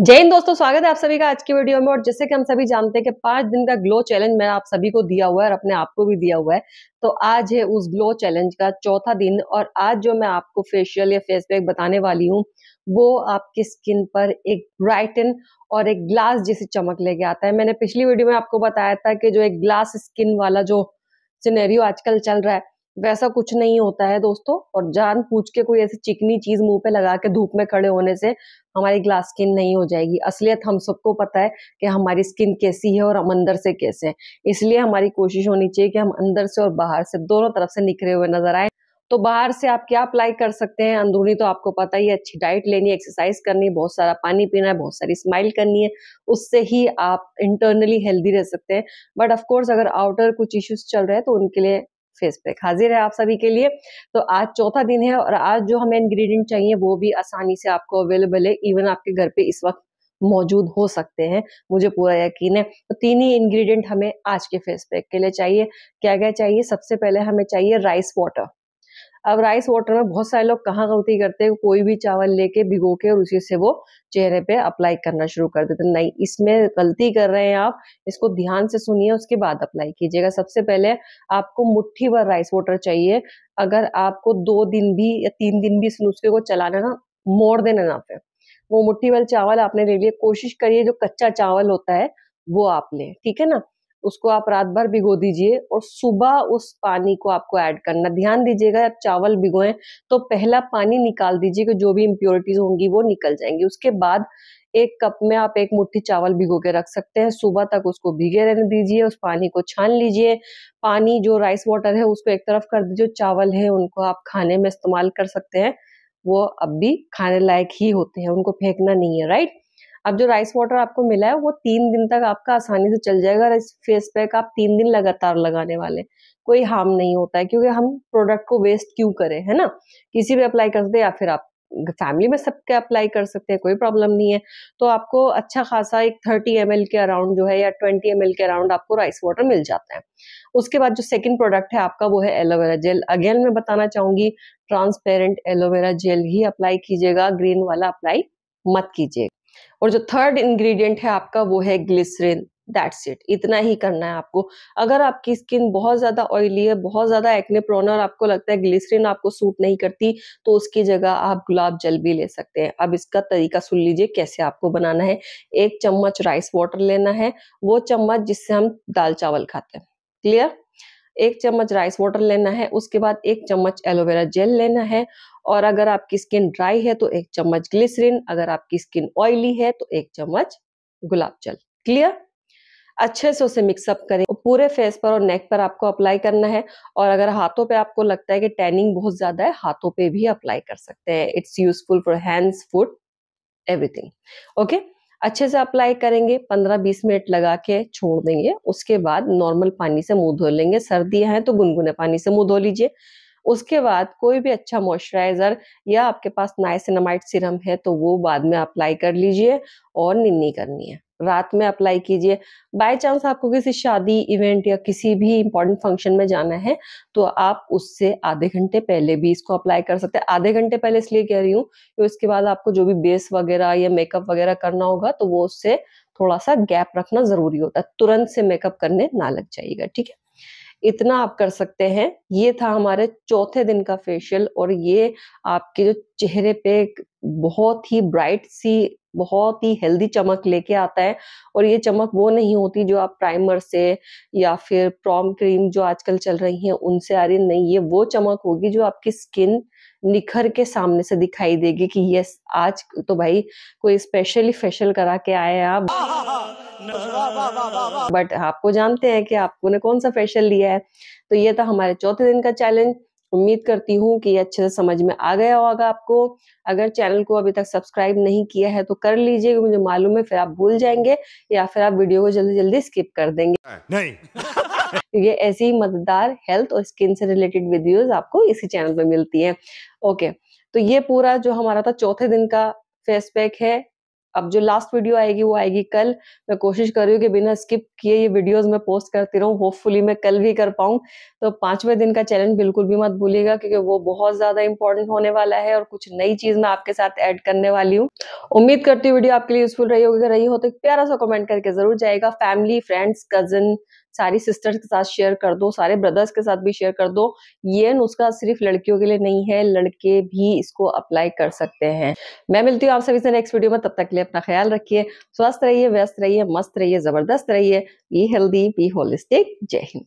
जय हिंद दोस्तों, स्वागत है आप सभी का आज की वीडियो में। और जैसे कि हम सभी जानते हैं कि पाँच दिन का ग्लो चैलेंज मैंने आप सभी को दिया हुआ है और अपने आप को भी दिया हुआ है। तो आज है उस ग्लो चैलेंज का चौथा दिन और आज जो मैं आपको फेशियल या फेस पैक बताने वाली हूँ, वो आपकी स्किन पर एक ब्राइटन और एक ग्लास जैसी चमक लेके आता है। मैंने पिछली वीडियो में आपको बताया था कि जो एक ग्लास स्किन वाला जो सिनेरियो आजकल चल रहा है वैसा कुछ नहीं होता है दोस्तों। और जान पूछ के कोई ऐसी चिकनी चीज़ मुँह पे लगा के धूप में खड़े होने से हमारी ग्लास स्किन नहीं हो जाएगी। असलियत हम सबको पता है कि हमारी स्किन कैसी है और हम अंदर से कैसे हैं। इसलिए हमारी कोशिश होनी चाहिए कि हम अंदर से और बाहर से, दोनों तरफ़ से निखरे हुए नज़र आए। तो बाहर से आप क्या अप्लाई कर सकते हैं? अंदरूनी तो आपको पता ही अच्छी डाइट लेनी है एक्सरसाइज करनी है, बहुत सारा पानी पीना है, बहुत सारी स्माइल करनी है। उससे ही आप इंटरनली हेल्दी रह सकते हैं। बट ऑफकोर्स अगर आउटर कुछ इश्यूज़ चल रहे हैं तो उनके लिए फेस पैक हाजिर है आप सभी के लिए। तो आज चौथा दिन है और आज जो हमें इंग्रेडिएंट चाहिए, वो भी आसानी से आपको अवेलेबल है। इवन आपके घर पे इस वक्त मौजूद हो सकते हैं। मुझे पूरा यकीन है। तो तीन ही इंग्रेडिएंट हमें आज के फेस पैक के लिए चाहिए। क्या क्या चाहिए? सबसे पहले हमें चाहिए राइस वाटर अब राइस वाटर में बहुत सारे लोग कहाँ गलती करते हैं, कोई भी चावल लेके भिगो के और उसी से वो चेहरे पे अप्लाई करना शुरू कर देते नहीं, इसमें गलती कर रहे हैं आप, इसको ध्यान से सुनिए, उसके बाद अप्लाई कीजिएगा। सबसे पहले आपको मुट्ठी भर राइस वाटर चाहिए। अगर आपको दो दिन भी या तीन दिन भी इस नुस्खे को चलाना ना, मोड़ देना ना पे वो मुट्ठी भर चावल आपने ले लिया। कोशिश करिए, जो कच्चा चावल होता है, वो आप लें, ठीक है ना? उसको आप रात भर भिगो दीजिए और सुबह उस पानी को आपको ऐड करना। ध्यान दीजिएगा, आप चावल भिगोएँ तो पहला पानी निकाल दीजिए कि जो भी इम्प्योरिटीज होंगी वो निकल जाएँगी। उसके बाद एक कप में आप एक मुट्ठी चावल भिगो के रख सकते हैं। सुबह तक उसको भीगे रहने दीजिए, उस पानी को छान लीजिए। पानी जो राइस वाटर है उसको एक तरफ़ कर दीजिए चावल है उनको आप खाने में इस्तेमाल कर सकते हैं। वो अब भी खाने लायक ही होते हैं, उनको फेंकना नहीं है राइट अब जो राइस वाटर आपको मिला है, वो तीन दिन तक आपका आसानी से चल जाएगा और इस फेस पैक आप तीन दिन लगातार लगाने वाले। कोई हार्म नहीं होता है, क्योंकि हम प्रोडक्ट को वेस्ट क्यों करें, है ना? किसी भी अप्लाई कर सकते या फिर आप फैमिली में सबके अप्लाई कर सकते हैं, कोई प्रॉब्लम नहीं है। तो आपको अच्छा खासा एक थर्टी एम के अराउंड जो है या ट्वेंटी एम के अराउंड आपको राइस वाटर मिल जाता है। उसके बाद जो सेकंड प्रोडक्ट है आपका, वो है एलोवेरा जेल अगेन मैं बताना चाहूँगी ट्रांसपेरेंट एलोवेरा जेल ही अप्लाई कीजिएगा ग्रीन वाला अप्लाई मत कीजिएगा। और जो थर्ड इंग्रेडिएंट है आपका वो है ग्लिसरीन दैट्स इट इतना ही करना है आपको। अगर आपकी स्किन बहुत ज़्यादा ऑयली है, बहुत ज़्यादा एक्ने प्रोन और आपको लगता है ग्लिसरीन आपको सूट नहीं करती तो उसकी जगह आप गुलाब जल भी ले सकते हैं। अब इसका तरीका सुन लीजिए कैसे आपको बनाना है। एक चम्मच राइस वाटर लेना है। वो चम्मच जिससे हम दाल चावल खाते हैं। क्लियर एक चम्मच राइस वाटर लेना है, उसके बाद एक चम्मच एलोवेरा जेल लेना है और अगर आपकी स्किन ड्राई है तो एक चम्मच ग्लिसरीन अगर आपकी स्किन ऑयली है तो एक चम्मच गुलाब जल। क्लियर अच्छे से उसे मिक्सअप करें। पूरे फेस पर और नेक पर आपको अप्लाई करना है और अगर हाथों पे आपको लगता है कि टैनिंग बहुत ज़्यादा है, हाथों पे भी अप्लाई कर सकते हैं। It's useful for hands foot everything okay अच्छे से अप्लाई करेंगे 15-20 मिनट लगा के छोड़ देंगे, उसके बाद नॉर्मल पानी से मुँह धो लेंगे। सर्दियाँ हैं तो गुनगुने पानी से मुँह धो लीजिए। उसके बाद कोई भी अच्छा मॉइस्चराइजर या आपके पास नाइसिनमाइट सिरम है तो वो बाद में अप्लाई कर लीजिए और निन्नी करनी है। रात में अप्लाई कीजिए। बाय चांस आपको किसी शादी इवेंट या किसी भी इंपॉर्टेंट फ़ंक्शन में जाना है तो आप उससे आधे घंटे पहले भी इसको अप्लाई कर सकते हैं। आधे घंटे पहले इसलिए कह रही हूँ कि उसके बाद आपको जो भी बेस वगैरह या मेकअप वगैरह करना होगा तो वो उससे थोड़ा सा गैप रखना ज़रूरी होता है। तुरंत से मेकअप करने ना लग जाएगा ठीक है? इतना आप कर सकते हैं। ये था हमारे चौथे दिन का फेशियल और ये आपके जो चेहरे पे बहुत ही ब्राइट सी, बहुत ही हेल्दी चमक लेके आता है और ये चमक वो नहीं होती जो आप प्राइमर से या फिर प्रॉम क्रीम जो आजकल चल रही है, उनसे आ रही नहीं, ये वो चमक होगी जो आपकी स्किन निखर के सामने से दिखाई देगी कि यस आज तो भाई कोई स्पेशली फेशियल करा के आए आप। बट आपको जानते हैं कि आपको ने कौन सा फेशियल लिया है। तो ये था हमारे चौथे दिन का चैलेंज उम्मीद करती हूँ कि अच्छे से समझ में आ गया होगा आपको। अगर चैनल को अभी तक सब्सक्राइब नहीं किया है तो कर लीजिए मुझे मालूम है फिर आप भूल जाएँगे या फिर आप वीडियो को जल्दी जल्दी स्किप कर देंगे। नहीं। ये ऐसी ही मददगार हेल्थ और स्किन से रिलेटेड वीडियोस आपको इसी चैनल पे मिलती हैं। ओके तो ये पूरा जो हमारा था चौथे दिन का फेस पैक है। अब जो लास्ट वीडियो आएगी, वो आएगी कल। मैं कोशिश कर रही हूँ कि बिना स्किप किए ये वीडियोस मैं पोस्ट करती रहूँ। होपफुली मैं कल भी कर पाऊँ। तो पाँचवें दिन का चैलेंज बिल्कुल भी मत भूलिएगा क्योंकि वो बहुत ज़्यादा इंपॉर्टेंट होने वाला है और कुछ नई चीज़ मैं आपके साथ ऐड करने वाली हूँ। उम्मीद करती हूँ वीडियो आपके लिए यूजफुल रही होगी। रही हो तो प्यारा सा कमेंट करके ज़रूर जाएगा। फैमिली फ्रेंड्स कज़न सारी सिस्टर्स के साथ शेयर कर दो, सारे ब्रदर्स के साथ भी शेयर कर दो। ये नुस्खा सिर्फ़ लड़कियों के लिए नहीं है, लड़के भी इसको अप्लाई कर सकते हैं। मैं मिलती हूँ आप सभी से नेक्स्ट वीडियो में, तब तक के लिए अपना ख्याल रखिए, स्वस्थ रहिए, व्यस्त रहिए, मस्त रहिए, ज़बरदस्त रहिए बी हेल्दी बी होलिस्टिक जय हिंद।